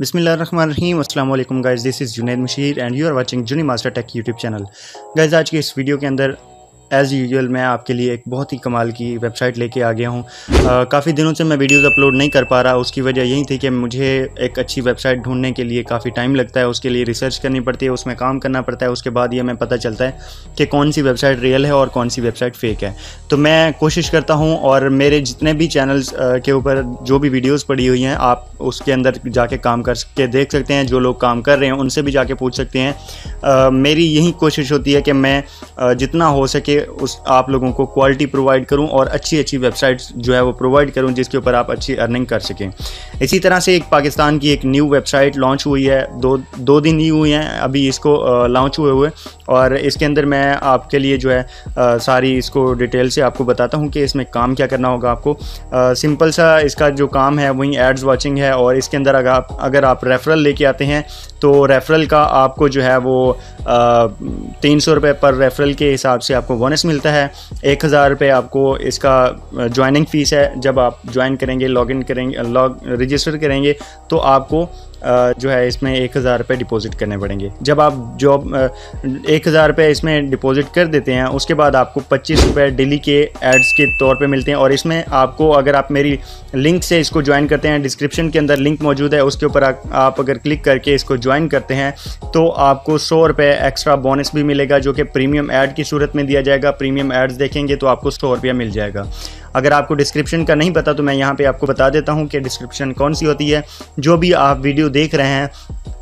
बिसमीम अल्लाम guys this is Junaid Mashir and you are watching Juni master tech YouTube channel guys आज के इस video के अंदर एज़ यूजल मैं आपके लिए एक बहुत ही कमाल की वेबसाइट लेके आ गया हूँ। काफ़ी दिनों से मैं वीडियोस अपलोड नहीं कर पा रहा, उसकी वजह यही थी कि मुझे एक अच्छी वेबसाइट ढूँढने के लिए काफ़ी टाइम लगता है, उसके लिए रिसर्च करनी पड़ती है, उसमें काम करना पड़ता है, उसके बाद ये हमें पता चलता है कि कौन सी वेबसाइट रियल है और कौन सी वेबसाइट फ़ेक है। तो मैं कोशिश करता हूँ और मेरे जितने भी चैनल्स के ऊपर जो भी वीडियोज़ पड़ी हुई हैं, आप उसके अंदर जाके काम कर के देख सकते हैं, जो लोग काम कर रहे हैं, उनसे भी जाके पूछ सकते हैं। मेरी यही कोशिश होती है कि मैं जितना हो सके उस आप लोगों को क्वालिटी प्रोवाइड करूँ और अच्छी अच्छी वेबसाइट्स जो है वो प्रोवाइड करूँ जिसके ऊपर आप अच्छी अर्निंग कर सकें। इसी तरह से एक पाकिस्तान की एक न्यू वेबसाइट लॉन्च हुई है। दो दो दिन ही हुए हैं अभी इसको लॉन्च हुए हुए। और इसके अंदर मैं आपके लिए जो है आ, सारी इसको डिटेल से आपको बताता हूँ कि इसमें काम क्या करना होगा आपको। आ, सिंपल सा इसका जो काम है वही एड्स वॉचिंग है। और इसके अंदर अगर आप अगर आप रेफरल लेके आते हैं तो रेफरल का आपको जो है वो तीन सौ रुपये पर रेफरल के हिसाब से आपको बोनस मिलता है। एक हज़ार रुपये आपको इसका ज्वाइनिंग फ़ीस है। जब आप ज्वाइन करेंगे लॉग इन करेंगे लॉग रजिस्टर करेंगे तो आपको जो है इसमें एक हज़ार रुपये डिपॉज़िट करने पड़ेंगे। जब आप जॉब एक हज़ार रुपये इसमें डिपॉज़िट कर देते हैं, उसके बाद आपको पच्चीस रुपये डेली के एड्स के तौर पे मिलते हैं और इसमें आपको अगर आप मेरी लिंक से इसको ज्वाइन करते हैं डिस्क्रिप्शन के अंदर लिंक मौजूद है, उसके ऊपर आप अगर क्लिक करके इसको ज्वाइन करते हैं तो आपको सौ रुपये एक्स्ट्रा बोनस भी मिलेगा, जो कि प्रीमियम ऐड की सूरत में दिया जाएगा। प्रीमियम एड्स देखेंगे तो आपको सौ रुपया मिल जाएगा। अगर आपको डिस्क्रिप्शन का नहीं पता तो मैं यहाँ पे आपको बता देता हूँ कि डिस्क्रिप्शन कौन सी होती है। जो भी आप वीडियो देख रहे हैं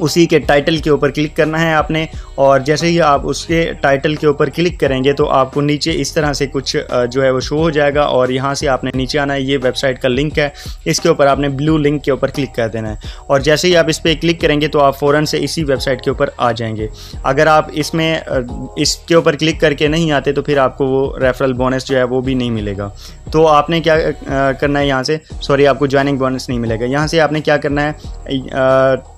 उसी के टाइटल के ऊपर क्लिक करना है आपने। और जैसे ही आप उसके टाइटल के ऊपर क्लिक करेंगे तो आपको नीचे इस तरह से कुछ जो है वो शो हो जाएगा और यहाँ से आपने नीचे आना है। ये वेबसाइट का लिंक है। इसके ऊपर आपने ब्लू लिंक के ऊपर क्लिक कर देना है। और जैसे ही आप इस पर क्लिक करेंगे तो आप फ़ौरन से इसी वेबसाइट के ऊपर आ जाएँगे। अगर आप इसमें इसके ऊपर क्लिक करके नहीं आते तो फिर आपको वो रेफरल बोनस जो है वो भी नहीं मिलेगा। तो आपने क्या करना है यहाँ से? सॉरी आपको ज्वाइनिंग बोनस नहीं मिलेगा। यहाँ से आपने क्या करना है?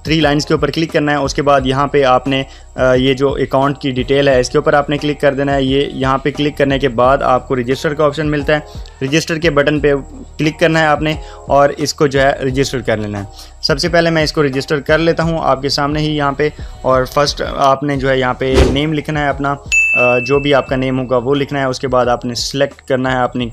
थ्री लाइन्स के ऊपर क्लिक करना है, उसके बाद यहाँ पे आपने ये जो अकाउंट की डिटेल है, इसके ऊपर आपने क्लिक कर देना है। ये यहाँ पे क्लिक करने के बाद आपको रजिस्टर का ऑप्शन मिलता है। रजिस्टर के बटन पे क्लिक करना है आपने और इसको जो है रजिस्टर कर लेना है। सबसे पहले मैं इसको रजिस्टर कर लेता हूँ आपके सामने ही यहाँ पे और फ़र्स्ट आपने जो है यहाँ पे नेम लिखना है अपना जो भी आपका नेम होगा वो लिखना है, उसके बाद आपने सेलेक्ट करना है अपनी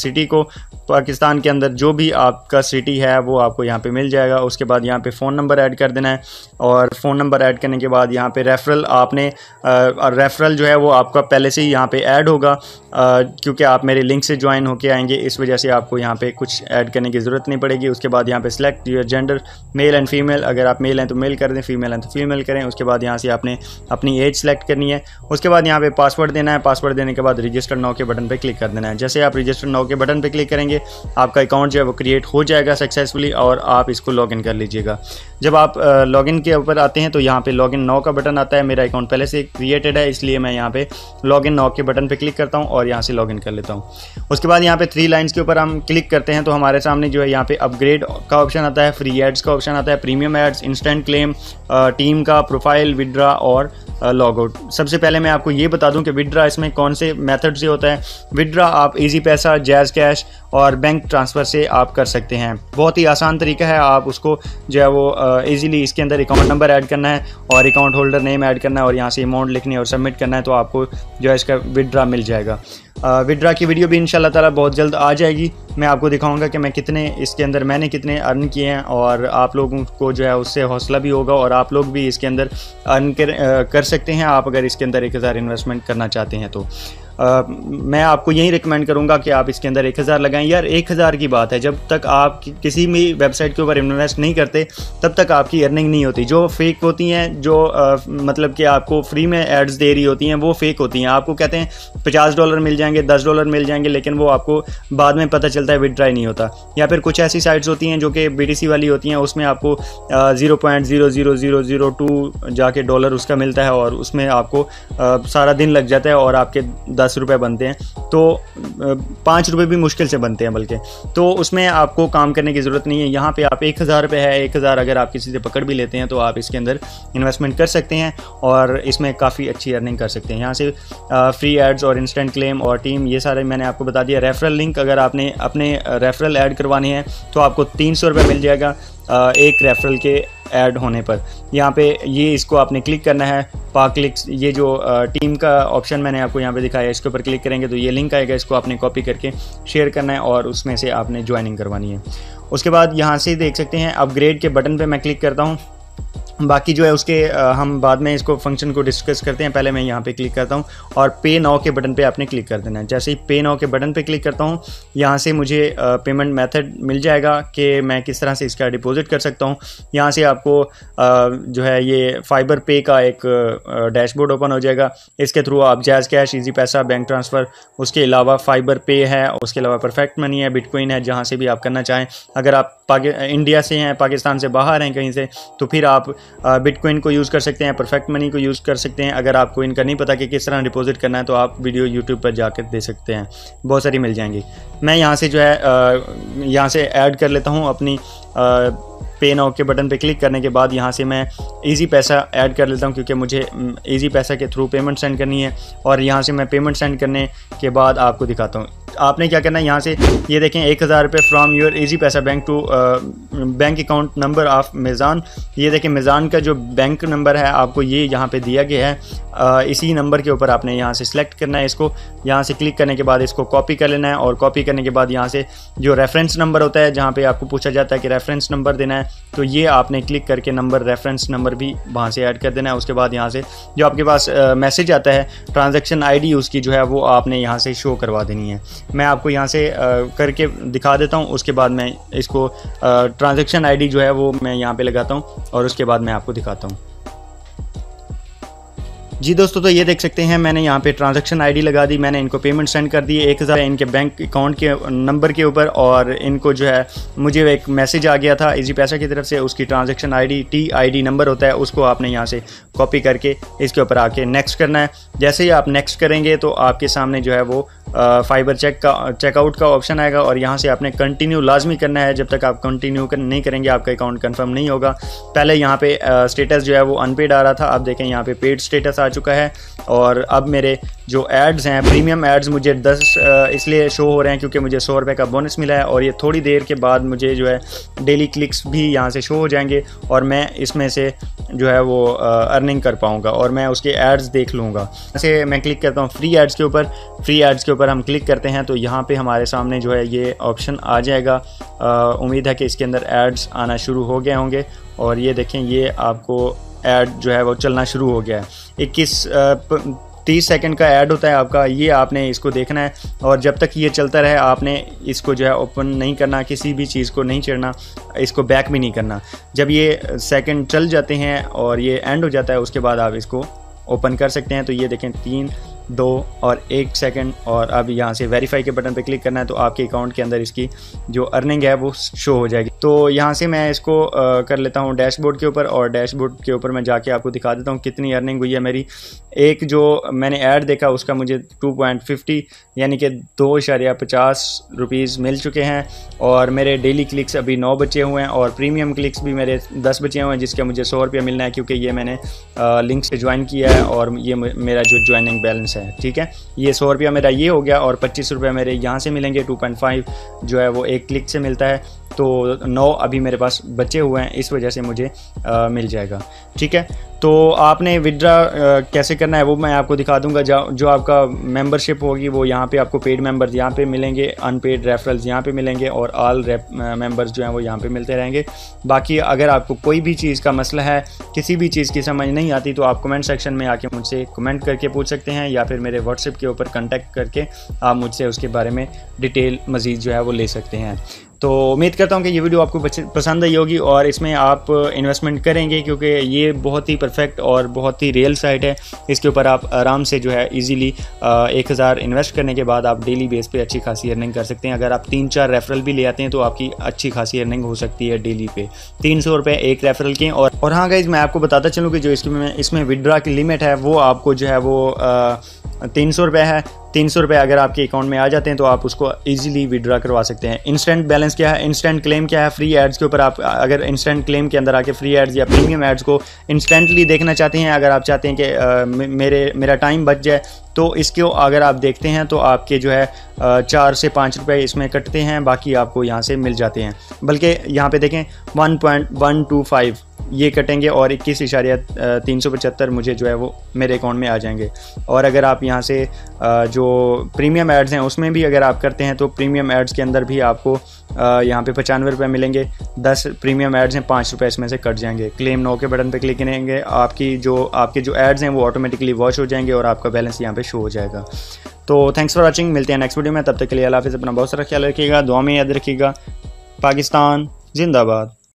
सिटी को। पाकिस्तान के अंदर जो भी आपका सिटी है वो आपको यहाँ पे मिल जाएगा। उसके बाद यहाँ पे फ़ोन नंबर ऐड कर देना है और फ़ोन नंबर ऐड करने के बाद यहाँ पे रेफरल आपने रेफरल जो है वो आपका पहले से ही यहाँ पे ऐड होगा। क्योंकि आप मेरे लिंक से ज्वाइन होके आएँगे, इस वजह से आपको यहाँ पे कुछ ऐड करने की ज़रूरत नहीं पड़ेगी। उसके बाद यहाँ पे select your gender male and female अगर आप मेल हैं तो मेल कर दें फीमेल हैं तो फीमेल करें, उसके बाद यहाँ से आपने अपनी एज सेलेक्ट करनी है, उसके बाद यहाँ पे पासवर्ड देना है पासवर्ड देने के बाद रजिस्टर नाउ के बटन पर क्लिक कर देना है। जैसे आप रजिस्टर नाउ के बटन पर क्लिक करेंगे, आपका अकाउंट जो है वो क्रिएट हो जाएगा सक्सेसफुली और आप इसको लॉगिन कर लीजिएगा। जब आप लॉगिन के ऊपर आते हैं तो यहाँ पे लॉगिन नाउ का बटन आता है, मेरा अकाउंट पहले से क्रिएटेड है, इसलिए मैं यहाँ पे लॉगिन नाउ के बटन पर क्लिक करता हूँ और यहाँ से लॉगिन कर लेता हूँ। उसके बाद यहाँ पे थ्री लाइन्स के ऊपर हम क्लिक करते हैं तो हमारे सामने जो है यहाँ पे अपग्रेड का ऑप्शन आता है फ्री एड्स का ऑप्शन आता है premium ads instant claim team का प्रोफ़ाइल विड्रा और लॉग आउट सबसे पहले मैं आपको ये बता दूँ कि विड्रा इसमें कौन से मेथड से होता है। विड्रा आप इजी पैसा जैज़ कैश और बैंक ट्रांसफ़र से आप कर सकते हैं। बहुत ही आसान तरीका है, आप उसको जो है वो इजीली इसके अंदर अकाउंट नंबर ऐड करना है और अकाउंट होल्डर नेम ऐड करना है और यहाँ से अमाउंट लिखनी है और सबमिट करना है तो आपको जो है इसका विड्रा मिल जाएगा। विड्रा की वीडियो भी इन ताला बहुत जल्द आ जाएगी। मैं आपको दिखाऊँगा कि मैं कितने इसके अंदर मैंने कितने अर्न किए हैं और आप लोगों को जो है उससे हौसला भी होगा और आप लोग भी इसके अंदर अर्न कर, कर सकते हैं। आप अगर इसके अंदर एक हज़ार इन्वेस्टमेंट करना चाहते हैं तो। आ, मैं आपको यही रिकमेंड करूँगा कि आप इसके अंदर एक हज़ार लगाएँ। यार एक हज़ार की बात है जब तक आप किसी भी वेबसाइट के ऊपर इन्वेस्ट नहीं करते तब तक आपकी अर्निंग नहीं होती। जो फेक होती हैं जो आ, मतलब कि आपको फ्री में एड्स दे रही होती हैं वो फेक होती हैं। आपको कहते हैं पचास डॉलर मिल जाएँगे दस डॉलर मिल जाएँगे लेकिन वो आपको बाद में पता चलता है विदड्राई नहीं होता। या फिर कुछ ऐसी साइट्स होती हैं जो कि बीटीसी वाली होती हैं उसमें आपको zero point zero zero zero zero two जाके डॉलर उसका मिलता है और उसमें आपको सारा दिन लग जाता है और आपके दस दस रुपये बनते हैं तो पाँच रुपये भी मुश्किल से बनते हैं बल्कि। तो उसमें आपको काम करने की ज़रूरत नहीं है। यहाँ पे आप एक हज़ार रुपये है, एक हज़ार अगर आप किसी से पकड़ भी लेते हैं तो आप इसके अंदर इन्वेस्टमेंट कर सकते हैं और इसमें काफ़ी अच्छी अर्निंग कर सकते हैं। यहाँ से फ्री एड्स और इंस्टेंट क्लेम और टीम ये सारे मैंने आपको बता दिया। रेफरल लिंक अगर आपने अपने रेफरल ऐड करवाने हैं तो आपको तीन सौ मिल जाएगा एक रेफरल के ऐड होने पर। यहाँ पे ये इसको आपने क्लिक करना है। पा क्लिक्स ये जो टीम का ऑप्शन मैंने आपको यहाँ पे दिखाया है, इसके ऊपर क्लिक करेंगे तो ये लिंक आएगा, इसको आपने कॉपी करके शेयर करना है और उसमें से आपने ज्वाइनिंग करवानी है। उसके बाद यहाँ से देख सकते हैं, अपग्रेड के बटन पर मैं क्लिक करता हूँ। बाकी जो है उसके हम बाद में इसको फ़ंक्शन को डिस्कस करते हैं। पहले मैं यहाँ पे क्लिक करता हूँ और पे नाउ के बटन पे आपने क्लिक कर देना है। जैसे ही पे नाउ के बटन पे क्लिक करता हूँ, यहाँ से मुझे पेमेंट मेथड मिल जाएगा कि मैं किस तरह से इसका डिपॉजिट कर सकता हूँ। यहाँ से आपको जो है ये फाइबर पे का एक डैशबोर्ड ओपन हो जाएगा। इसके थ्रू आप जैज़ कैश ईजी पैसा बैंक ट्रांसफ़र उसके अलावा फाइबर पे है, उसके अलावा परफेक्ट मनी है बिटकॉइन है, जहाँ से भी आप करना चाहें। अगर आप इंडिया से हैं, पाकिस्तान से बाहर हैं कहीं से तो फिर आप बिटकॉइन को यूज़ कर सकते हैं परफेक्ट मनी को यूज़ कर सकते हैं। अगर आपको इनका नहीं पता कि किस तरह डिपॉजिट करना है तो आप वीडियो यूट्यूब पर जाकर दे सकते हैं। बहुत सारी मिल जाएँगी। मैं यहाँ से जो है यहाँ से ऐड कर लेता हूँ अपनी पे नाउ के बटन पे क्लिक करने के बाद यहाँ से मैं इजी पैसा ऐड कर लेता हूँ, क्योंकि मुझे इजी पैसा के थ्रू पेमेंट सेंड करनी है। और यहाँ से मैं पेमेंट सेंड करने के बाद आपको दिखाता हूँ। आपने क्या करना है? यहाँ से ये देखें एक हज़ार रुपये from your Easypaisa bank to bank account number of Meezan ये देखें मेज़ान का जो बैंक नंबर है आपको ये यहाँ पे दिया गया है। Uh, इसी नंबर के ऊपर आपने यहाँ से सिलेक्ट करना है इसको। यहाँ से क्लिक करने के बाद इसको कॉपी कर लेना है और कॉपी करने के बाद यहाँ से जो रेफरेंस नंबर होता है जहाँ पर आपको पूछा जाता है कि रेफरेंस नंबर देना है तो ये आपने क्लिक करके नंबर रेफरेंस नंबर भी वहाँ से ऐड कर देना है। उसके बाद यहाँ से जो आपके पास मैसेज uh, आता है ट्रांजेक्शन आई उसकी जो है वो आपने यहाँ से शो करवा देनी है। मैं आपको यहाँ से करके दिखा देता हूँ, उसके बाद मैं इसको ट्रांजेक्शन आईडी जो है वो मैं यहाँ पर लगाता हूँ, और उसके बाद मैं आपको दिखाता हूँ। जी दोस्तों तो ये देख सकते हैं मैंने यहाँ पे ट्रांजैक्शन आईडी लगा दी मैंने इनको पेमेंट सेंड कर दी एक हज़ार इनके बैंक अकाउंट के नंबर के ऊपर और इनको जो है मुझे एक मैसेज आ गया था इजी पैसा की तरफ़ से उसकी transaction ID T ID number होता है उसको आपने यहाँ से कॉपी करके इसके ऊपर आके नेक्स्ट करना है। जैसे ही आप नेक्स्ट करेंगे तो आपके सामने जो है वो फाइबर चेक का चेकआउट का ऑप्शन आएगा और यहाँ से आपने कंटिन्यू लाजमी करना है। जब तक आप कंटिन्यू कर, नहीं करेंगे आपका अकाउंट कंफर्म नहीं होगा। पहले यहाँ पे स्टेटस जो है वो अनपेड आ रहा था आप देखें यहाँ पे पेड स्टेटस आ चुका है और अब मेरे जो एड्स हैं प्रीमियम एड्स मुझे दस इसलिए शो हो रहे हैं क्योंकि मुझे सौ रुपये का बोनस मिला है और ये थोड़ी देर के बाद मुझे जो है डेली क्लिक्स भी यहाँ से शो हो जाएँगे और मैं इसमें से जो है वो अर्निंग कर पाऊँगा और मैं उसके एड्स देख लूँगा। ऐसे मैं क्लिक करता हूँ फ्री एड्स के ऊपर फ्री एड्स के ऊपर हम क्लिक करते हैं तो यहाँ पर हमारे सामने जो है ये ऑप्शन आ जाएगा। उम्मीद है कि इसके अंदर एड्स आना शुरू हो गए होंगे और ये देखें, ये आपको ऐड जो है वो चलना शुरू हो गया है। इक्कीस तीस सेकंड का ऐड होता है आपका, ये आपने इसको देखना है और जब तक ये चलता रहे, आपने इसको जो है ओपन नहीं करना, किसी भी चीज़ को नहीं चढ़ना इसको बैक भी नहीं करना। जब ये सेकंड चल जाते हैं और ये एंड हो जाता है, उसके बाद आप इसको ओपन कर सकते हैं। तो ये देखें, तीन दो और एक सेकंड और अब यहाँ से वेरीफाई के बटन पर क्लिक करना है तो आपके अकाउंट के अंदर इसकी जो अर्निंग है वो शो हो जाएगी। तो यहाँ से मैं इसको आ, कर लेता हूँ डैशबोर्ड के ऊपर और डैशबोर्ड के ऊपर मैं जाके आपको दिखा देता हूँ कितनी अर्निंग हुई है मेरी। एक जो मैंने ऐड देखा उसका मुझे टू पॉइंट फिफ्टी यानी कि दो पचास रुपीज़ मिल चुके हैं और मेरे डेली क्लिक्स अभी नौ बचे हुए हैं और प्रीमियम क्लिक्स भी मेरे दस बचे हुए हैं जिसके मुझे सौ रुपया मिलना है क्योंकि ये मैंने लिंक से ज्वाइन किया है और ये मेरा जो ज्वाइनिंग बैलेंस है। ठीक है? ये सौ रुपया मेरा ये हो गया और पच्चीस रुपया मेरे यहाँ से मिलेंगे, टू पॉइंट फाइव जो है वो एक क्लिक से मिलता है। तो नौ अभी मेरे पास बचे हुए हैं इस वजह से मुझे आ, मिल जाएगा। ठीक है? तो आपने विड्रा कैसे करना है वो मैं आपको दिखा दूँगा। जो आपका मेंबरशिप होगी वो यहाँ पे आपको पेड मेंबर्स यहाँ पे मिलेंगे अनपेड रेफरल्स यहाँ पे मिलेंगे और ऑल मेंबर्स जो हैं वो यहाँ पे मिलते रहेंगे। बाकी अगर आपको कोई भी चीज़ का मसला है किसी भी चीज़ की समझ नहीं आती तो आप कमेंट सेक्शन में आके मुझसे कमेंट करके पूछ सकते हैं या फिर मेरे व्हाट्सएप के ऊपर कॉन्टैक्ट करके आप मुझसे उसके बारे में डिटेल मज़ीद जो है वो ले सकते हैं। तो उम्मीद करता हूँ कि ये वीडियो आपको पसंद आई होगी और इसमें आप इन्वेस्टमेंट करेंगे क्योंकि ये बहुत ही परफेक्ट और बहुत ही रियल साइट है। इसके ऊपर आप आराम से जो है इजीली एक हज़ार इन्वेस्ट करने के बाद आप डेली बेस पे अच्छी खासी अर्निंग कर सकते हैं। अगर आप तीन चार रेफरल भी ले आते हैं तो आपकी अच्छी खासी अर्निंग हो सकती है डेली पे। तीन सौ रुपये एक रेफरल के और और हाँ गाइज़ मैं आपको बताता चलूँ कि जो इसमें इसमें विदड्रा की लिमिट है, वो आपको जो है वो तीन सौ रुपये है। तीन सौ रुपये अगर आपके अकाउंट में आ जाते हैं तो आप उसको ईजिली विड्रा करवा सकते हैं। इंस्टेंट बैलेंस क्या है? इंस्टेंट क्लेम क्या है? फ्री एड्स के ऊपर आप, अगर इंस्टेंट क्लेम के अंदर आके फ्री एड्स या प्रीमियम एड्स को इंस्टेंटली देखना चाहते हैं, अगर आप चाहते हैं कि मेरे, मेरा टाइम बच जाए तो इसको अगर आप देखते हैं तो आपके जो है चार से पाँच रुपये इसमें कटते हैं, बाकी आपको यहाँ से मिल जाते हैं। बल्कि यहाँ पे देखें one point one two five ये कटेंगे और इक्कीस इशारिया तीन सौ पचहत्तर मुझे जो है वो मेरे अकाउंट में आ जाएँगे। और अगर आप यहाँ से जो प्रीमियम एड्स हैं, उसमें भी अगर आप करते हैं तो प्रीमियम एड्स के अंदर भी आपको यहाँ पे पचानवे रुपये मिलेंगे। दस प्रीमियम एड्स हैं, पाँच रुपये इसमें से कट जाएँगे। क्लेम नो के बटन पर क्लिक करेंगे। आपकी जो, आपके जो एड्स हैं, वो ऑटोमेटिकली वॉच हो जाएँगे और आपका बैलेंस यहाँ पे शो हो जाएगा। तो थैंक्स फॉर वॉचिंग मिलते हैं नेक्स्ट वीडियो में। तब तक के लिए अल्लाह हाफिज़। अपना बहुत सारा ख्याल रखिएगा, दुआ में याद रखिएगा। पाकिस्तान, जिंदाबाद।